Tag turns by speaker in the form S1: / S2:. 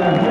S1: Gracias.